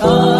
어.